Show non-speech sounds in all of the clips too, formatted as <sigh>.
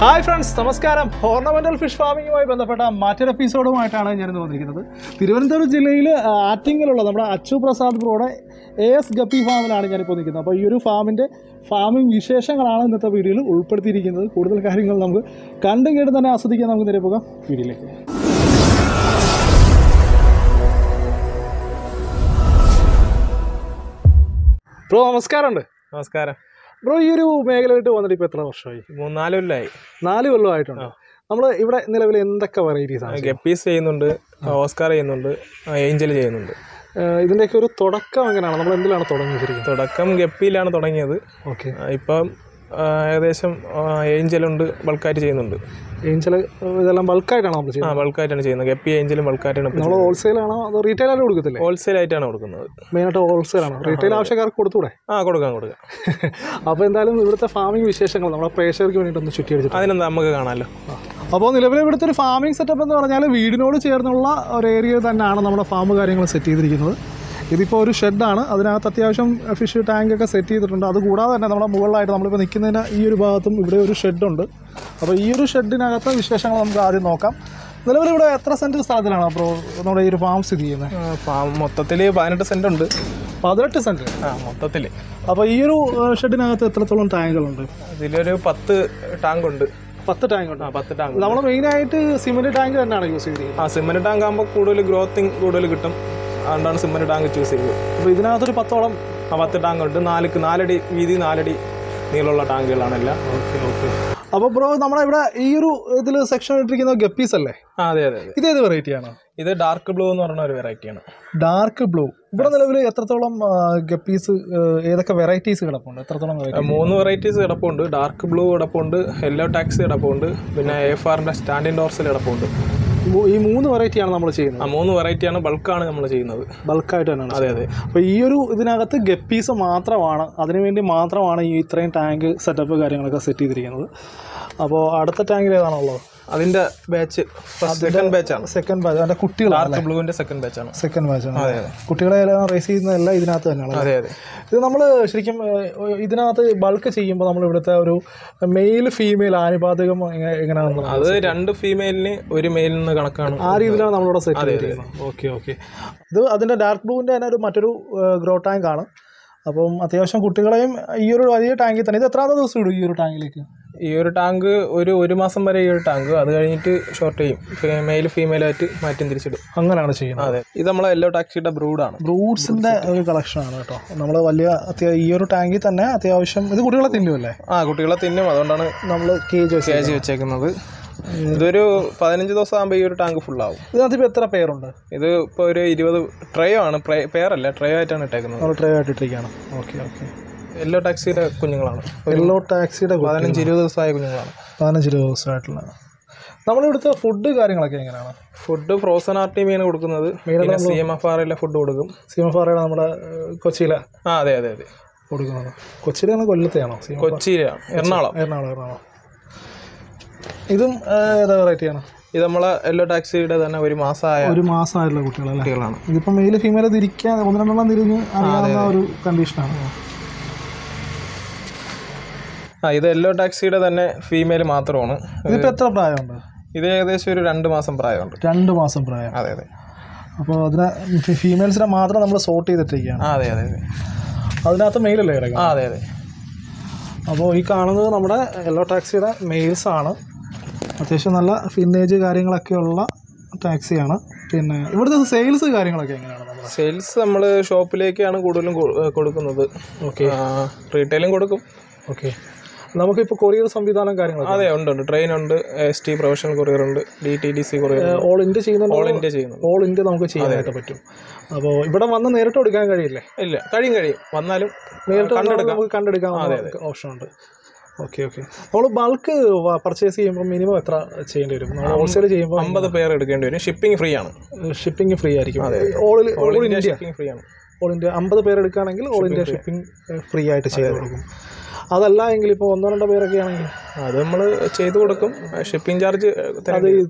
Hi friends നമസ്കാരം. Ornamental fish ഫാമിങ്ങുമായി ബന്ധപ്പെട്ട മറ്റൊരു എപ്പിസോഡുമായിട്ടാണ് ഞാൻ വന്നിരിക്കുന്നത്. തിരുവനന്തപുരം ജില്ലയിൽ ആറ്റിങ്ങലുള്ള നമ്മുടെ അച്ചു പ്രസാദ് ബ്രോയുടെ എ എസ് ഗപ്പി ഫാമിലാണ് ഞാനിപ്പോൾ നിൽക്കുന്നത്. അപ്പോൾ ഈ ഒരു ഫാമിന്റെ ഫാമിംഗ് വിശേഷങ്ങളാണ് ഇന്നത്തെ വീഡിയോയിൽ ഉൾപ്പെടുത്തിയിരിക്കുന്നത്. കൂടുതൽ കാര്യങ്ങൾ നമുക്ക് കണ്ടും കേട്ടും തന്നെ ആസ്വദിക്കാൻ നമുക്ക് നേരെ പോകാം വീഡിയോയിലേക്ക്. ബ്രോ നമസ്കാരമുണ്ട്. നമസ്കാരം. ബ്രോ ഈ ഒരു മേഖലയായിട്ട് വന്നിട്ട് ഇപ്പോൾ എത്ര വർഷമായി? മൂന്നാൽ കൊല്ലമായി നാല് കൊല്ലമായിട്ടുണ്ട്. നമ്മൾ നമ്മൾ ഇവിടെ നിലവിൽ എന്തൊക്കെ വെറൈറ്റീസ് ആണ് ഗപ്പീസ് ചെയ്യുന്നുണ്ട് ഓസ്കാർ ചെയ്യുന്നുണ്ട് ഏഞ്ചൽ ചെയ്യുന്നുണ്ട്. ഇതിന്റെയൊക്കെ ഒരു തുടക്കം എങ്ങനെയാണ്? നമ്മൾ എന്തിലാണ് തുടങ്ങിയത് തുടക്കം ഗപ്പിയിലാണ് തുടങ്ങിയത്. ഓക്കെ. ഇപ്പം ഏകദേശം ഏഞ്ചലുണ്ട് ബൾക്കായിട്ട് ചെയ്യുന്നുണ്ട്. ഏഞ്ചൽ ഇതെല്ലാം ബൾക്കായിട്ടാണ് നമ്മൾ ആ ചെയ്യുന്നത്? ബൾക്കായിട്ടാണ് ചെയ്യുന്നത്. ഗപ്പി ഏഞ്ചലും ബൾക്കായിട്ടാണ് നമ്മൾ ഹോൾസെയിലാണോ അതോ റീറ്റെയിൽ ആയിട്ട് കൊടുക്കത്തില്ലേ? ഹോൾസെയിൽ ആയിട്ടാണ് കൊടുക്കുന്നത്. മെയിനായിട്ട് ഹോൾസെയിൽ ആണോ റീറ്റെയിൽ ആവശ്യക്കാർക്ക് കൊടുത്തൂടെ? ആ കൊടുക്കാം കൊടുക്കാം. <laughs> അപ്പോൾ എന്തായാലും ഇവിടുത്തെ ഫാമിംഗ് വിശേഷങ്ങൾ നമ്മുടെ പ്രേക്ഷകർക്ക് വേണ്ടിയിട്ട് ഒന്ന് ചുറ്റി അടിച്ചിട്ട് അതിനെന്താ നമുക്ക് കാണാമല്ലോ അപ്പോൾ നിലവിൽ ഇവിടുത്തെ ഒരു ഫാമിംഗ് സെറ്റപ്പ് എന്ന് പറഞ്ഞാൽ വീടിനോട് ചേർന്നുള്ള ഒരു ഏരിയ തന്നെയാണ് നമ്മുടെ ഫാം കാര്യങ്ങൾ സെറ്റ് ചെയ്തിരിക്കുന്നത്. ഇതിപ്പോൾ ഒരു ഷെഡാണ്. അതിനകത്ത് അത്യാവശ്യം ഫിഷ് ടാങ്ക് ഒക്കെ സെറ്റ് ചെയ്തിട്ടുണ്ട്. അതുകൂടാതെ തന്നെ നമ്മുടെ മുകളിലായിട്ട് നമ്മളിപ്പോൾ നിൽക്കുന്നതിന് ഈ ഒരു ഭാഗത്തും ഇവിടെ ഒരു ഷെഡുണ്ട്. അപ്പോൾ ഈ ഒരു ഷെഡിനകത്തെ വിശേഷങ്ങൾ നമുക്ക് ആദ്യം നോക്കാം. നിലവിൽ ഇവിടെ എത്ര സെന്റ് സ്ഥലത്തിലാണ് അപ്പോൾ നമ്മുടെ ഈ ഒരു ഫാം സ്ഥിതി ചെയ്യുന്നത്? ഫാം മൊത്തത്തിൽ പതിനെട്ട് സെന്റ് ഉണ്ട്. പതിനെട്ട് സെന്റ് ആ മൊത്തത്തിൽ അപ്പോൾ ഈ ഒരു ഷെഡിനകത്ത് എത്രത്തോളം ടാങ്കുകളുണ്ട്? ഇതിലൊരു പത്ത് ടാങ്ക് ഉണ്ട് പത്ത് ടാങ്ക് ഉണ്ട്. ആ പത്ത് ടാങ്ക് നമ്മൾ മെയിനായിട്ട് സിമെന്റ് ടാങ്ക് തന്നെയാണ് യൂസ് ചെയ്തിരിക്കുന്നത്. ആ സിമെന്റ് ടാങ്ക് ആകുമ്പോൾ കൂടുതൽ ഗ്രോത്തിങ് കൂടുതൽ കിട്ടും. അതുകൊണ്ടാണ് സിമ്മന്റ് ടാങ്ക് ചൂസ് ചെയ്തത്. അപ്പോൾ ഇതിനകത്തൊരു പത്തോളം പത്ത് ടാങ്ക് ഉണ്ട്. നാല് നാലടി വീതി നാലടി നീളമുള്ള ടാങ്കുകളാണ് എല്ലാം. Okay okay. അപ്പോൾ ബ്രോ നമ്മുടെ ഇവിടെ ഈ ഒരു ഇതിൽ സെക്ഷൻ ഇട്ടിരിക്കുന്ന ഗപ്പീസ് അല്ലേ? ആ അതെ അതെ ഇത് ഏത് വെറൈറ്റി ആണ്? ഇത് ഡാർക്ക് ബ്ലൂ എന്ന് പറഞ്ഞ ഒരു വെറൈറ്റിയാണ് ഡാർക്ക് ബ്ലൂ ഇവിടെ നിലവിൽ എത്രത്തോളം ഗപ്പീസ് ഏതൊക്കെ വെറൈറ്റീസ് കിടപ്പുണ്ട്? എത്രത്തോളം മൂന്ന് വെറൈറ്റീസ് കിടപ്പുണ്ട്. ഡാർക്ക് ബ്ലൂ കിടപ്പുണ്ട്. യെല്ലോ ടാക്സ് കിടപ്പുണ്ട്. പിന്നെ എഫ് ആറിന്റെ സ്റ്റാൻഡിൻ ഡോർസിൽ കിടപ്പുണ്ട്. ഈ മൂന്ന് വെറൈറ്റിയാണ് നമ്മൾ ചെയ്യുന്നത്. ആ മൂന്ന് വെറൈറ്റിയാണ് ബൾക്കാണ് നമ്മൾ ചെയ്യുന്നത്. ബൾക്കായിട്ട് തന്നെയാണ് അതെ അതെ. അപ്പോൾ ഈ ഒരു ഇതിനകത്ത് ഗപ്പീസ് മാത്രമാണ്. അതിനുവേണ്ടി മാത്രമാണ് ഈ ഇത്രയും ടാങ്ക് സെറ്റപ്പ് കാര്യങ്ങളൊക്കെ സെറ്റ് ചെയ്തിരിക്കുന്നത്. അപ്പോൾ അടുത്ത ടാങ്കിൽ ഏതാണുള്ളത്? അതിന്റെ ബാച്ച് സെക്കൻഡ് ബാച്ചാണ് സെക്കൻഡ് ബാച്ച് അതിന്റെ കുട്ടികൾ ഡാർക്ക് ബ്ലൂവിന്റെ സെക്കൻഡ് ബാച്ചാണ് സെക്കൻഡ് ബാച്ചാണ് കുട്ടികളെ എല്ലാം റേസ് ചെയ്യുന്നതെല്ലാം ഇതിനകത്ത് തന്നെയാണ്. അതെ അതെ. ഇത് നമ്മൾ ശരിക്കും ഇതിനകത്ത് ബൾക്ക് ചെയ്യുമ്പോൾ നമ്മൾ ഇവിടുത്തെ ഒരു മെയിൽ ഫീമെയിൽ ആനുപാതികം എങ്ങനെ- എങ്ങനെയാണെന്ന് അത് രണ്ട് ഫീമെയിലിന് ഒരു മെയിലിന് കണക്കാണ്. ആ രീതിയിലാണ് നമ്മളിവിടെ സെറ്റ് ചെയ്തിരിക്കുന്നത്. ഓക്കെ ഓക്കെ ഇത് അതിന്റെ ഡാർക്ക് ബ്ലൂവിന്റെ തന്നെ ഒരു മറ്റൊരു ഗ്രോ ടാങ്ക് ആണ്. അപ്പം അത്യാവശ്യം കുട്ടികളെയും ഈ ഒരു വലിയ ടാങ്കിൽ തന്നെ ഇത് എത്രാമത്തെ ദിവസം ഇടും ഈ ഒരു ടാങ്കിലേക്ക് ഈ ഒരു ടാങ്ക് ഒരു ഒരു മാസം വരെ ഈ ഒരു ടാങ്ക് അത് കഴിഞ്ഞിട്ട് ഷോർട്ട് ചെയ്യും. മെയിൽ ഫീമെയിലായിട്ട് മാറ്റി തിരിച്ചിടും. അങ്ങനെയാണ് ചെയ്യുന്നത്. അതെ. ഇത് നമ്മളെ യെല്ലോ ടാക്സിയുടെ ബ്രൂഡാണ് ബ്രൂഡ്സിന്റെ ഒരു കളക്ഷനാണ് കേട്ടോ. നമ്മൾ വലിയ അത്യാവശ്യം ഈ ഒരു ടാങ്കിൽ തന്നെ അത്യാവശ്യം ഇത് കുട്ടികളെ തിന്നുമല്ലേ ആ കുട്ടികളെ തിന്നും. അതുകൊണ്ടാണ് നമ്മൾ കേജ് കേജ് വെച്ചേക്കുന്നത്. ഇതൊരു പതിനഞ്ച് ദിവസം ആകുമ്പോൾ ഈ ഒരു ടാങ്ക് ഫുൾ ആവും. ഇതിനകത്ത് ഇപ്പോൾ എത്ര പേരുണ്ട്? ഇത് ഇപ്പോൾ ഒരു ഇരുപത് ട്രയോ ആണ്. പേരല്ല ട്രയോ ആയിട്ടാണ് ഇട്ടേക്കുന്നത്. ട്രേ ആയിട്ട് ഇട്ടിരിക്കുകയാണ്. ഓക്കെ ഓക്കെ യെല്ലോ ടാക്സിയുടെ കുഞ്ഞുങ്ങളാണ്. യെല്ലോ ടാക്സിയുടെ പതിനഞ്ച് ഇരുപത് ദിവസമായ കുഞ്ഞുങ്ങളാണ്. പതിനഞ്ച് ഇരുപത് ദിവസമായിട്ടുള്ള. നമ്മളിവിടുത്തെ ഫുഡ് കാര്യങ്ങളൊക്കെ എങ്ങനെയാണ്? ഫുഡ് ഫ്രോസൺ ആർട്ടിമിയാണ് കൊടുക്കുന്നത്. മീനാണ് സി എം എഫ് ആറിലെ ഫുഡ് കൊടുക്കും. സി എം എഫ് സീമഫാറയുടെ നമ്മുടെ കൊച്ചിയിലെ ആ അതെ അതെ അതെ. കൊടുക്കുന്നത്. കൊച്ചിയിലാണോ കൊല്ലത്തെയാണോ? കൊച്ചിയിലാണ് എറണാകുളം. എറണാകുളം എറണാകുളം. ഇതും ഏതാ വെറൈറ്റിയാണ് ഇത് നമ്മളെ യെല്ലോ ടാക്സിയുടെ തന്നെ ഒരു മാസമായ ഒരു മാസമായിട്ടുള്ള കുട്ടികളാണ്. ഇതിപ്പോൾ മെയിൽ ഫീമെയിൽ തിരിക്കാൻ ഒന്ന് രണ്ടെണ്ണം തിരിഞ്ഞ് അറിയാവുന്ന ഒരു കണ്ടീഷനാണ് ആ ഇത് യെല്ലോ ടാക്സിയുടെ തന്നെ ഫീമെയിൽ മാത്രമാണ്. ഇതിപ്പോൾ എത്ര പ്രായമുണ്ട്? ഇത് ഏകദേശം ഒരു രണ്ട് മാസം പ്രായമുണ്ട്. രണ്ട് മാസം പ്രായം. അതെ അതെ. അപ്പോൾ അതിനെ ഫീമെയിൽസിനെ മാത്രം നമ്മൾ സോർട്ട് ചെയ്തിട്ടിരിക്കുകയാണ്. അതെ അതെ അതെ. അതിനകത്ത് മെയിലല്ലേ കിടക്കുക ആ അതെ അതെ. അപ്പോൾ ഈ കാണുന്നത് നമ്മുടെ യെല്ലോ ടാക്സിയുടെ മെയിൽസ് ആണ്. അത്യാവശ്യം നല്ല ഫിന്നേജ് കാര്യങ്ങളൊക്കെ ഉള്ള ടാക്സിയാണ്. പിന്നെ ഇവിടുത്തെ സെയിൽസ് കാര്യങ്ങളൊക്കെ എങ്ങനെയാണ് സെയിൽസ് നമ്മൾ ഷോപ്പിലേക്കാണ് കൂടുതലും കൊടുക്കുന്നത്. ഓക്കെ റീറ്റെയിലും കൊടുക്കും. ഓക്കെ നമുക്കിപ്പോൾ കൊറിയർ സംവിധാനം കാര്യങ്ങൾ അതെ ഉണ്ട് ഉണ്ട്. ട്രെയിൻ ഉണ്ട് എസ് ടി പ്രൊഫഷണൽ കൊറിയർ ഉണ്ട് D T D C courier all India ചെയ്യുന്നുണ്ട്? ഓൾ ഇന്ത്യ ചെയ്യുന്നു ഓൾ ഇന്ത്യ നമുക്ക് ചെയ്യാനായിട്ട് പറ്റും. അപ്പോൾ ഇവിടെ വന്ന് നേരിട്ട് എടുക്കാൻ കഴിയില്ലേ? ഇല്ല കഴിയും കഴിയും. വന്നാലും നേരിട്ട് നമുക്ക് കണ്ടെടുക്കാൻ ഓപ്ഷൻ ഉണ്ട് ഓക്കെ ഓക്കെ. നമ്മൾ ബൾക്ക് പർച്ചേസ് ചെയ്യുമ്പോൾ മിനിമം എത്ര ചെയ്യേണ്ടി വരും? നമ്മൾ ഹോൾസെയിൽ ചെയ്യുമ്പോൾ അമ്പത് പേർ എടുക്കേണ്ടി വരും. ഷിപ്പിംഗ് ഫ്രീ ആണ്. ഷിപ്പിംഗ് ഫ്രീ ആയിരിക്കും. All all India shipping free ആണ്. ഓൾ ഇന്ത്യ അമ്പത് പേർ എടുക്കുകയാണെങ്കിൽ ഓൾ ഇന്ത്യ ഷിപ്പിംഗ് ഫ്രീ ആയിട്ട് ചെയ്ത് കൊടുക്കും. അതല്ല എങ്കിൽ ഇപ്പോൾ ഒന്നോ രണ്ടോ പേരൊക്കെ ആണെങ്കിൽ. അത് നമ്മൾ ചെയ്തു കൊടുക്കും. ഷിപ്പിംഗ് ചാർജ് അത്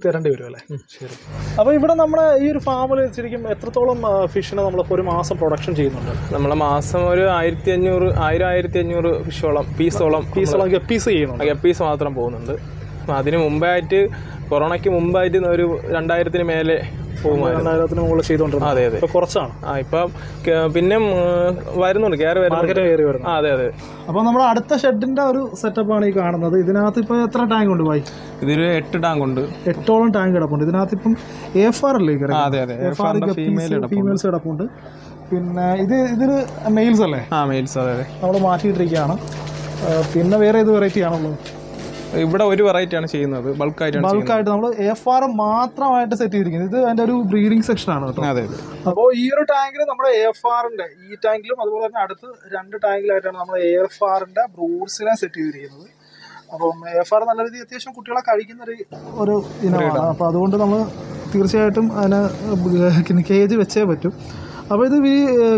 തരേണ്ടി വരും അല്ലേ? ശരി. അപ്പോൾ ഇവിടെ നമ്മുടെ ഈ ഒരു ഫാമിൽ ശരിക്കും എത്രത്തോളം ഫിഷിനെ നമ്മളിപ്പോൾ ഒരു മാസം പ്രൊഡക്ഷൻ ചെയ്യുന്നുണ്ട്? നമ്മളെ മാസം ഒരു ആയിരത്തി അഞ്ഞൂറ് ആയിരം ആയിരത്തി അഞ്ഞൂറ് ഫിഷോളം പീസോളം പീസോളം ഗപ്പീസ് ചെയ്യുന്നുണ്ട്. പീസ് മാത്രം പോകുന്നുണ്ട്. അതിന് മുമ്പായിട്ട് കൊറോണയ്ക്ക് മുമ്പായിട്ട് ഒരു രണ്ടായിരത്തിന് മേലെ രണ്ടായിരത്തിന് മുകളിൽ ചെയ്തുകൊണ്ടിരുന്നത്. അതെ അതെ. കുറച്ചാണ്. ആ ഇപ്പം പിന്നെ വരുന്നുണ്ട് കയറി മാർക്കറ്റ് കയറി വരുന്നു അതെ അതെ. അപ്പോൾ നമ്മുടെ അടുത്ത ഷെഡിന്റെ ഒരു സെറ്റപ്പ് ആണ് ഈ കാണുന്നത്. ഇതിനകത്ത് ഇപ്പോൾ എത്ര ടാങ്ക് ഉണ്ട് ഭായി? ഇതൊരു എട്ട് ടാങ്ക് ഉണ്ട്. എട്ടോളം ടാങ്ക് കിടപ്പുണ്ട്. ഇതിനകത്ത് ഇപ്പം എഫ് ആർ അല്ലേ അതെ അതെ. അതെ ഫീമെയിൽ ഫീമെയിൽസ് കിടപ്പുണ്ട്. പിന്നെ ഇത് ഇതിൽ മെയിൽസ് അല്ലേ? ആ മെയിൽസ് അതെ അതെ. നമ്മൾ മാറ്റിയിട്ടിരിക്കുകയാണ്. പിന്നെ വേറെ ഏത് വെറൈറ്റി ആണുള്ളത്? ഇവിടെ ഒരു വെറൈറ്റി ആണ് ചെയ്യുന്നത് ബൾക്കായിട്ടാണ് ചെയ്യുന്നത്. ബൾക്കായിട്ട് നമ്മൾ എഫ് ആർ മാത്രമായിട്ട് സെറ്റ് ചെയ്തിരിക്കുന്നത്. ഇത് അതിന്റെ ഒരു ബ്രീഡിംഗ് സെക്ഷൻ ആണ് കേട്ടോ. അതെ അപ്പോൾ ഈ ഒരു ടാങ്കിൽ നമ്മുടെ എഫ് ആറിന്റെ ഈ ടാങ്കിലും അതുപോലെ തന്നെ അടുത്ത് രണ്ട് ടാങ്കിലായിട്ടാണ് നമ്മൾ എഫ് ആറിന്റെ ബ്രൂഡ്സിനെ സെറ്റ് ചെയ്തിരിക്കുന്നത്. അപ്പം എഫ് ആർ നല്ല രീതിയിൽ അത്യാവശ്യം കുട്ടികളെ കഴിക്കുന്ന ഒരു ഒരു ഇനമാണ്. അപ്പോൾ അതുകൊണ്ട് നമ്മൾ തീർച്ചയായിട്ടും അതിനെ കേജ് വെച്ചേ പറ്റും. അപ്പോൾ ഇത് ഈ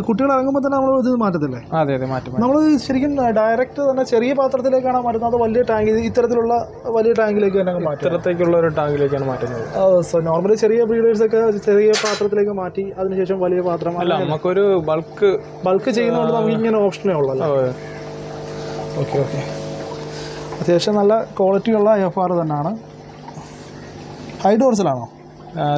കുട്ടികൾ ഇറങ്ങുമ്പോൾ തന്നെ നമ്മൾ ഇത് മാറ്റത്തില്ലേ? അതെ അതെ മാറ്റം നമ്മൾ ശരിക്കും ഡയറക്റ്റ് തന്നെ ചെറിയ പാത്രത്തിലേക്കാണ് മാറ്റുന്നത് അത് വലിയ ടാങ്ക് ഇത്തരത്തിലുള്ള വലിയ ടാങ്കിലേക്ക് തന്നെ മാറ്റും ഇത്തരത്തേക്കുള്ള ഒരു ടാങ്കിലേക്കാണ് മാറ്റുന്നത്. നോർമലി ചെറിയ ബ്രീഡേഴ്സ് ഒക്കെ ചെറിയ പാത്രത്തിലേക്ക് മാറ്റി അതിനുശേഷം വലിയ പാത്രം അല്ല നമുക്കൊരു ബൾക്ക് ബൾക്ക് ചെയ്യുന്നതുകൊണ്ട് നമുക്ക് ഇങ്ങനെ ഓപ്ഷനേ ഉള്ളല്ലോ ഓക്കെ ഓക്കെ അത്യാവശ്യം നല്ല ക്വാളിറ്റിയുള്ള എഫ് ആർ തന്നെയാണ്. ഹൈ ഡോർസിലാണോ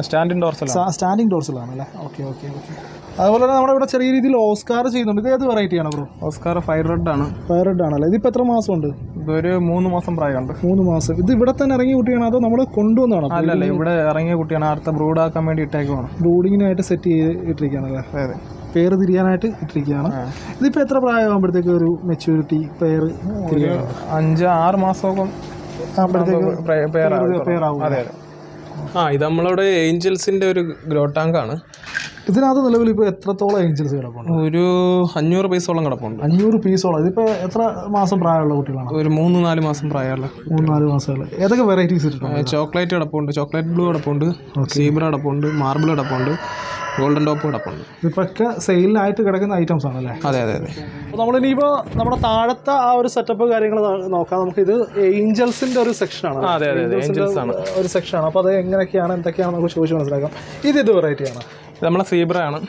സ്റ്റാൻഡിൻ ഡോർസലാണ് സ്റ്റാൻഡിങ് ഡോർസലാണ് അല്ലേ? Okay okay okay. അതുപോലെ തന്നെ നമ്മുടെ ഇവിടെ ചെറിയ രീതിയിൽ ഓസ്കാർ ചെയ്യുന്നുണ്ട്. ഇത് ഏത് വെറൈറ്റി ആണ് ബ്രോ? ഓസ്കാർ ഫയർ റെഡ് ആണ്. ഫയർ റെഡ് ആണല്ലേ? ഇതിപ്പോൾ എത്ര മാസമുണ്ട്? ഇതൊരു മൂന്ന് മാസം പ്രായമുണ്ട്. മൂന്ന് മാസം. ഇത് ഇവിടെ തന്നെ ഇറങ്ങിയ കുട്ടിയാണ് അതോ നമ്മൾ കൊണ്ടുവന്നാണോ അല്ലല്ല ഇവിടെ ഇറങ്ങിയ കുട്ടിയാണ്. അടുത്ത ബ്രൂഡാക്കാൻ വേണ്ടി ഇട്ടേക്കുവാണ്. ബ്രൂഡിങ്ങിനായിട്ട് സെറ്റ് ചെയ്ത് ഇട്ടിരിക്കുകയാണല്ലേ അതെ അതെ. പേര് തിരിയാനായിട്ട് ഇട്ടിരിക്കുകയാണ്. ഇതിപ്പോൾ എത്ര പ്രായമാകുമ്പോഴത്തേക്ക് ഒരു മെച്യൂരിറ്റി പേര് ഒരു അഞ്ച് ആറ് മാസമൊക്കെ ആകുമ്പോഴത്തേക്ക് പേരാകും അതെ അതെ. ആ ഇത് നമ്മളുടെ ഏഞ്ചൽസിന്റെ ഒരു ഗ്രോ ടാങ്ക് ആണ് ഇതിനകത്ത് നിലവിൽ ഇപ്പോൾ എത്രത്തോളം ഏഞ്ചൽസ് കിടപ്പുണ്ട്? ഒരു അഞ്ഞൂറ് പീസോളം കിടപ്പുണ്ട്. അഞ്ഞൂറ് പീസോളം. ഇതിപ്പോൾ എത്ര മാസം പ്രായമുള്ള കുട്ടികളാണ്? ഒരു മൂന്ന് നാല് മാസം പ്രായമുള്ള മൂന്ന് നാല് മാസമുള്ള. ഏതൊക്കെ വെറൈറ്റീസ് ചോക്ലേറ്റ് കിടപ്പുണ്ട്. ചോക്ലേറ്റ് ബ്ലൂ കിടപ്പുണ്ട്. സീബ്ര കിടപ്പുണ്ട്. മാർബിൾ കിടപ്പുണ്ട്. ഗോൾഡൻ ടോപ്പ് കിടപ്പുണ്ട് ഇതൊക്കെ സെയിലിനായിട്ട് കിടക്കുന്ന ഐറ്റംസ് ആണല്ലേ? അതെ അതെ അതെ. അപ്പോൾ നമ്മളിനിയിപ്പോൾ നമ്മുടെ താഴത്തെ ആ ഒരു സെറ്റപ്പ് കാര്യങ്ങൾ നോക്കാം. നമുക്ക് ഇത് ഏഞ്ചൽസിന്റെ ഒരു സെക്ഷനാണ് ആണ്. അതെ അതെ അതെ. ഏഞ്ചൽസ് ആണ്. ഒരു സെക്ഷനാണ് അപ്പോൾ അത് എങ്ങനെയൊക്കെയാണ് എന്തൊക്കെയാണ് നമുക്ക് ചോദിച്ച് മനസ്സിലാക്കാം. ഇത് ഇത് വെറൈറ്റിയാണ് ഇത് നമ്മളെ സീബ്ര ആണ്.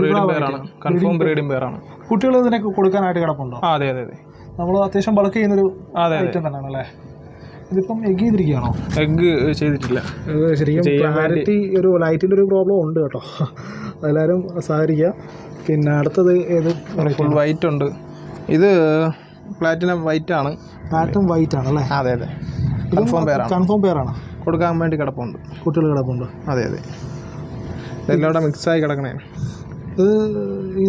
ബ്രീഡിംഗ് പേരാണ് കൺഫേം ബ്രീഡിംഗ് പേരാണ് കുട്ടികൾ ഇതിനൊക്കെ കൊടുക്കാനായിട്ട് കിടപ്പുണ്ടോ? അതെ അതെ അതെ. നമ്മൾ അത്യാവശ്യം ബൾക്ക് ചെയ്യുന്നൊരു ഐറ്റം തന്നെയാണ് അല്ലേ ഇതിപ്പം എഗ് ചെയ്തിരിക്കുകയാണോ? എഗ് ചെയ്തിട്ടില്ല. ശരിക്കും ക്ലാരിറ്റി ഒരു ലൈറ്റിന്റെ ഒരു പ്രോബ്ലം ഉണ്ട് കേട്ടോ. എല്ലാവരും സഹകരിക്കുക. പിന്നെ അടുത്തത് ഏത്? ഫുൾ വൈറ്റ് ഉണ്ട്. ഇത് പ്ലാറ്റിനം വൈറ്റ് ആണ്. പ്ലാറ്റിനം വൈറ്റ് ആണ് അല്ലേ? അതെ അതെ. കൺഫേം പേർ കൺഫേം പേരാണ് കൊടുക്കാൻ വേണ്ടി കിടപ്പുണ്ട്. കുട്ടികൾ കിടപ്പുണ്ട്. അതെ അതെ. ഇതെല്ലാം കൂടെ മിക്സായി കിടക്കണേ. ഇത്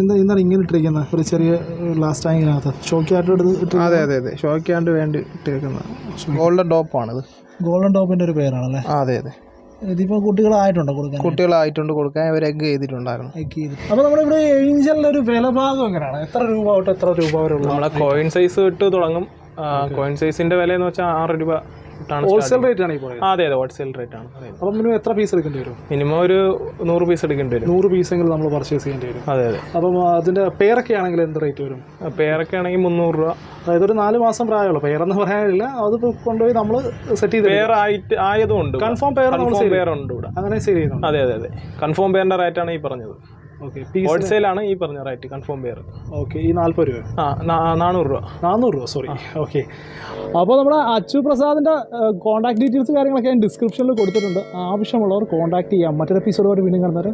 എന്താ എന്താണ് ഇങ്ങനെ ഇട്ടിരിക്കുന്നത് ഒരു ചെറിയ ഗ്ലാസ് ടാങ്കിനകത്ത് ഷോക്കായിട്ട് എടുത്ത് ഇട്ട് അതെ അതെ അതെ. ഷോക്കിയാണ്ട് വേണ്ടി ഇട്ടിരിക്കുന്നത് ഗോൾഡൻ ടോപ്പാണ് ഇത് ഗോൾഡൻ ടോപ്പിന്റെ ഒരു പേരാണല്ലേ? അതെ അതെ. ഇതിപ്പോൾ കുട്ടികളായിട്ടുണ്ടോ കൊടുക്കാൻ? കുട്ടികളായിട്ടുണ്ട് കൊടുക്കാൻ. ഇവർ എഗ് ചെയ്തിട്ടുണ്ടായിരുന്നു. അപ്പോൾ നമ്മളിവിടെ ഏഞ്ചലിന്റെ ഒരു വിലഭാഗം എങ്ങനെയാണ്? എത്ര രൂപ തൊട്ട് എത്ര രൂപ വരെ ഉള്ളത് നമ്മളെ കോയിൻ സൈസ് ഇട്ട് തുടങ്ങും. കോയിൻ സൈസിന്റെ വില എന്ന് വെച്ചാൽ ആറ് രൂപ ഹോൾസെയിൽ റേറ്റ് ആണ് അതെ അതെ ഹോൾസെയിൽ റേറ്റ് ആണ്. അപ്പം മിനിമം എത്ര പീസ് എടുക്കേണ്ടി വരും? മിനിമം ഒരു നൂറ് പീസ് എടുക്കേണ്ടി വരും. നൂറ് പീസെങ്കിലും നമ്മൾ പർച്ചേസ് ചെയ്യേണ്ടി വരും. അതെ അതെ. അപ്പം അതിന്റെ പേരൊക്കെ ആണെങ്കിൽ എന്ത് റേറ്റ് വരും? പേരൊക്കെ ആണെങ്കിൽ മുന്നൂറ് രൂപ. അതായത് ഒരു നാല് മാസം പ്രായമുള്ളൂ. പേരെന്ന് പറയാനില്ല. അത് കൊണ്ടുപോയി നമ്മൾ സെറ്റ് ചെയ്ത് പേർ ആയിട്ട് ആയതും ഉണ്ട് കൺഫേം പേർ കൺഫേം പേർ ഉണ്ട് ഇവിടെ. അങ്ങനെ സെയിൽ ചെയ്യുന്നുണ്ട്. അതെ അതെ അതെ. കൺഫേം പേരിന്റെ റേറ്റ് ആണ് ഈ പറഞ്ഞത്. ആണ് ഈ പറഞ്ഞ റേറ്റ് കൺഫേം പേർ ഓക്കെ ഈ നാൽപ്പത് രൂപ ആ നാനൂറ് രൂപ. നാനൂറ് രൂപ സോറി ഓക്കെ അപ്പോൾ നമ്മുടെ അച്ചു പ്രസാദിന്റെ കോൺടാക്ട് ഡീറ്റെയിൽസ് കാര്യങ്ങളൊക്കെ ഞാൻ ഡിസ്ക്രിപ്ഷനിൽ കൊടുത്തിട്ടുണ്ട്. ആവശ്യമുള്ളവർ കോൺടാക്ട് ചെയ്യാം. മറ്റൊരു എപ്പിസോഡുമായിട്ട് വീണ്ടും കാണുന്നവരെ.